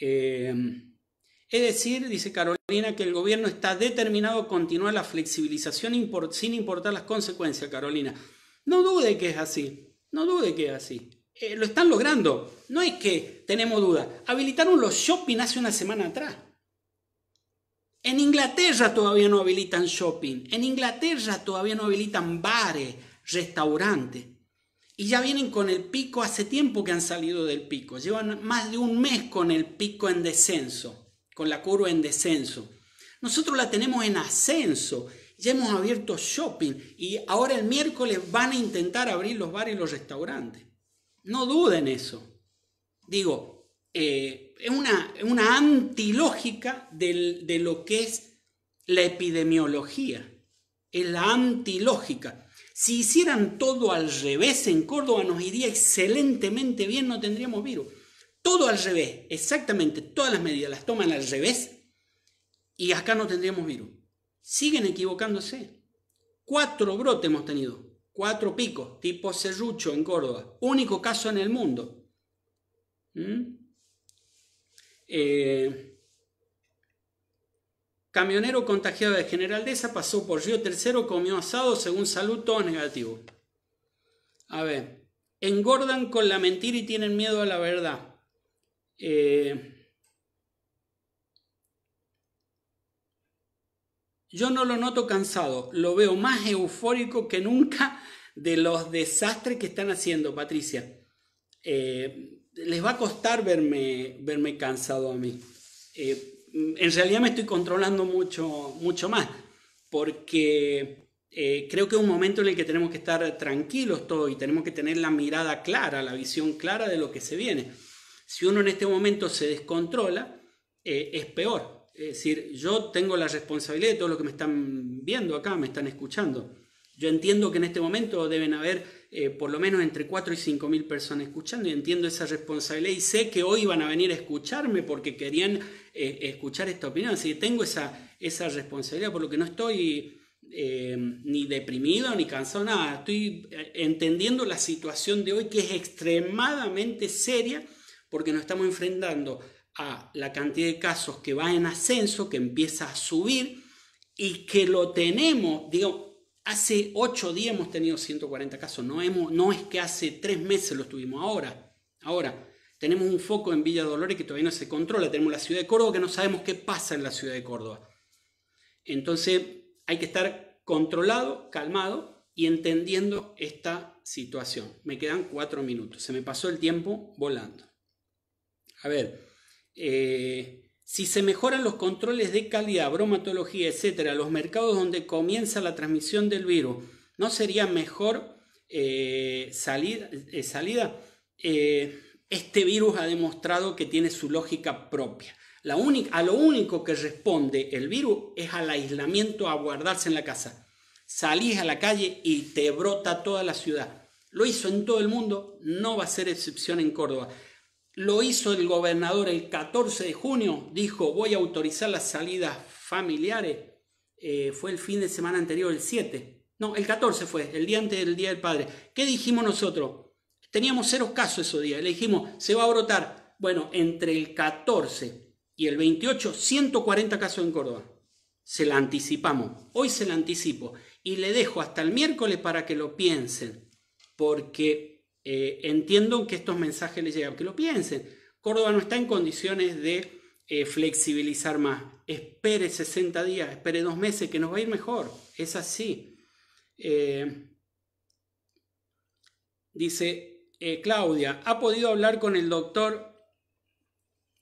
Eh, es decir, dice Carolina, que el gobierno está determinado a continuar la flexibilización sin importar las consecuencias, Carolina. No dude que es así, no dude que es así. Eh, lo están logrando, no es que tenemos duda. Habilitaron los shopping hace una semana atrás. En Inglaterra todavía no habilitan shopping, en Inglaterra todavía no habilitan bares, restaurantes. Y ya vienen con el pico hace tiempo que han salido del pico. Llevan más de un mes con el pico en descenso con la curva en descenso. Nosotros la tenemos en ascenso. Ya hemos abierto shopping y ahora el miércoles van a intentar abrir los bares y los restaurantes. No duden eso. Digo, eh, es una, antilógica de lo que es la epidemiología. Es la antilógica. Si hicieran todo al revés en Córdoba nos iría excelentemente bien, no tendríamos virus. Todo al revés, exactamente, todas las medidas las toman al revés y acá no tendríamos virus. Siguen equivocándose. Cuatro brotes hemos tenido, cuatro picos, tipo serrucho en Córdoba, único caso en el mundo. ¿Mm? Eh, camionero contagiado de General Deza pasó por Río Tercero, comió asado, según salud, todo negativo. A ver, engordan con la mentira y tienen miedo a la verdad. Eh, yo no lo noto cansado, lo veo más eufórico que nunca de los desastres que están haciendo, Patricia. Eh, les va a costar verme, verme cansado a mí. eh, en realidad me estoy controlando mucho, mucho más, porque creo que es un momento en el que tenemos que estar tranquilos todos y tenemos que tener la mirada clara, la visión clara de lo que se viene. Si uno en este momento se descontrola, eh, es peor. Es decir, yo tengo la responsabilidad de todo lo que me están viendo acá, me están escuchando. Yo entiendo que en este momento deben haber eh, por lo menos entre 4 y 5 mil personas escuchando y entiendo esa responsabilidad y sé que hoy van a venir a escucharme porque querían eh, escuchar esta opinión. Así que tengo esa, esa responsabilidad, por lo que no estoy eh, ni deprimido ni cansado, nada. Estoy entendiendo la situación de hoy que es extremadamente seria porque nos estamos enfrentando a la cantidad de casos que va en ascenso, que empieza a subir y que lo tenemos, digo, Hace ocho días hemos tenido 140 casos, no, hemos, no es que hace tres meses lo tuvimos, ahora, ahora. Tenemos un foco en Villa Dolores que todavía no se controla, tenemos la ciudad de Córdoba que no sabemos qué pasa en la ciudad de Córdoba. Entonces hay que estar controlado, calmado y entendiendo esta situación. Me quedan cuatro minutos, se me pasó el tiempo volando. A ver, eh, si se mejoran los controles de calidad, bromatología, etcétera, los mercados donde comienza la transmisión del virus, ¿no sería mejor eh, eh, salida? Este virus ha demostrado que tiene su lógica propia. La a lo único que responde el virus es al aislamiento, a guardarse en la casa. Salís a la calle y te brota toda la ciudad. Lo hizo en todo el mundo, no va a ser excepción en Córdoba. Lo hizo el gobernador el 14 de junio, dijo voy a autorizar las salidas familiares. Eh, fue el fin de semana anterior, el 7. No, el 14 fue, el día antes del Día del Padre. ¿Qué dijimos nosotros? Teníamos cero casos esos días. Le dijimos, se va a brotar. Bueno, entre el 14 y el 28, 140 casos en Córdoba. Se la anticipamos. Hoy se la anticipo. Y le dejo hasta el miércoles para que lo piensen. Porque eh, entiendo que estos mensajes les llegan, que lo piensen. Córdoba no está en condiciones de eh, flexibilizar más. Espere 60 días, espere dos meses, que nos va a ir mejor. Es así. Eh, dice Claudia, ¿ha podido hablar con el doctor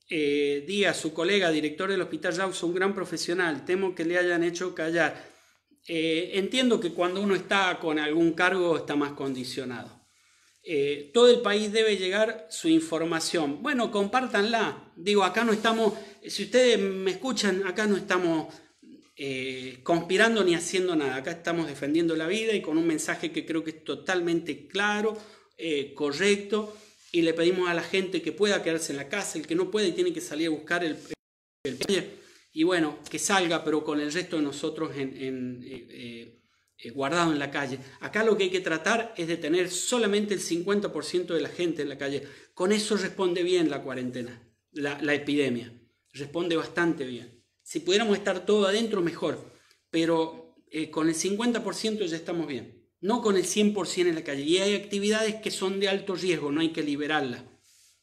Díaz, su colega, director del Hospital Jaus, un gran profesional? Temo que le hayan hecho callar. entiendo que cuando uno está con algún cargo está más condicionado. Eh, todo el país debe llegar su información. Bueno, compártanla. Digo, acá no estamos, si ustedes me escuchan, acá no estamos eh, conspirando ni haciendo nada. Acá estamos defendiendo la vida y con un mensaje que creo que es totalmente claro, eh, correcto. Y le pedimos a la gente que pueda quedarse en la casa, el que no puede tiene que salir a buscar el, el, y bueno, que salga, pero con el resto de nosotros en eh, guardado en la calle. Acá lo que hay que tratar es de tener solamente el 50% de la gente en la calle. Con eso responde bien la cuarentena, la, epidemia. Responde bastante bien. Si pudiéramos estar todo adentro, mejor. Pero eh, con el 50% ya estamos bien. No con el 100% en la calle. Y hay actividades que son de alto riesgo, no hay que liberarlas.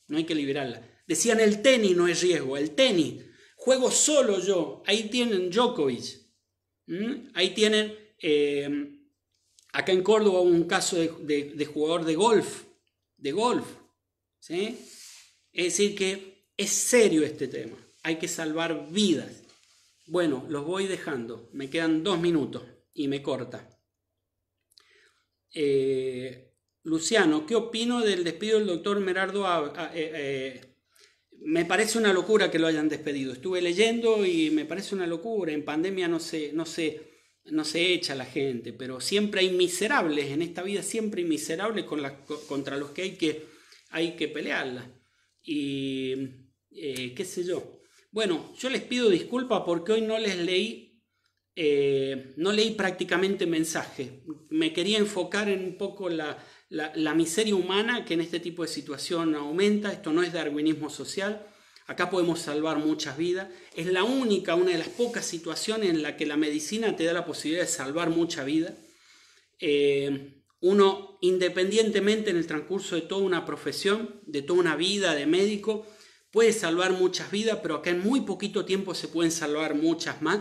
No hay que liberarla. Decían el tenis no es riesgo, el tenis. Juego solo yo. Ahí tienen Djokovic. Ahí tienen eh, acá en Córdoba hubo un caso de, jugador de golf, de golf. ¿sí? Es decir, que es serio este tema. Hay que salvar vidas. Bueno, los voy dejando. Me quedan dos minutos y me corta. Eh, Luciano, ¿qué opino del despido del doctor Merardo? Eh, me parece una locura que lo hayan despedido. Estuve leyendo y me parece una locura. En pandemia no sé, no sé no se echa la gente, pero siempre hay miserables, en esta vida siempre hay miserables con contra los que hay que, hay que pelearla. Y eh, qué sé yo. Bueno, yo les pido disculpas porque hoy no les leí, eh, no leí prácticamente mensaje. Me quería enfocar en un poco la, la miseria humana que en este tipo de situación aumenta. Esto no es darwinismo social Acá podemos salvar muchas vidas. Es la única, una de las pocas situaciones en la que la medicina te da la posibilidad de salvar mucha vida. Eh, uno, independientemente en el transcurso de toda una profesión, de toda una vida de médico, puede salvar muchas vidas, pero acá en muy poquito tiempo se pueden salvar muchas más.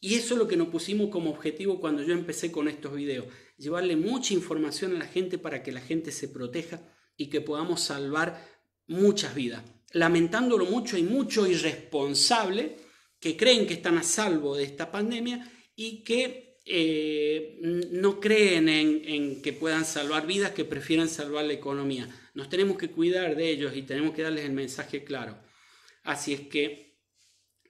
Y eso es lo que nos pusimos como objetivo cuando yo empecé con estos videos. Llevarle mucha información a la gente para que la gente se proteja y que podamos salvar muchas vidas. Lamentándolo mucho, hay mucho irresponsable que creen que están a salvo de esta pandemia y que eh, no creen en, que puedan salvar vidas, que prefieren salvar la economía. Nos tenemos que cuidar de ellos y tenemos que darles el mensaje claro. Así es que,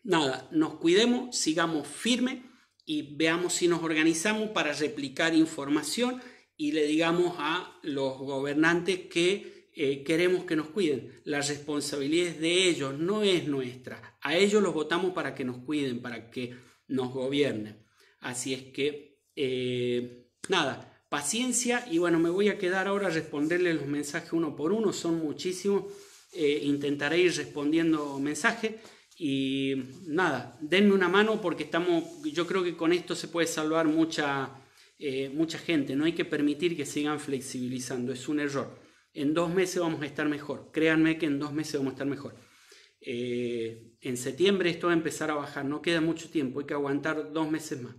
nada, nos cuidemos, sigamos firmes y veamos si nos organizamos para replicar información y le digamos a los gobernantes que eh, queremos que nos cuiden. La responsabilidad es de ellos, no es nuestra. A ellos los votamos para que nos cuiden, para que nos gobiernen. Así es que, eh, nada, paciencia y bueno, me voy a quedar ahora a responderle los mensajes uno por uno, son muchísimos. Eh, intentaré ir respondiendo mensajes y nada, denme una mano porque estamos, yo creo que con esto se puede salvar mucha, mucha gente, no hay que permitir que sigan flexibilizando, es un error. En dos meses vamos a estar mejor, créanme que en dos meses vamos a estar mejor. en septiembre esto va a empezar a bajar, no queda mucho tiempo, hay que aguantar dos meses más.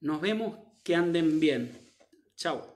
Nos vemos, que anden bien. Chao.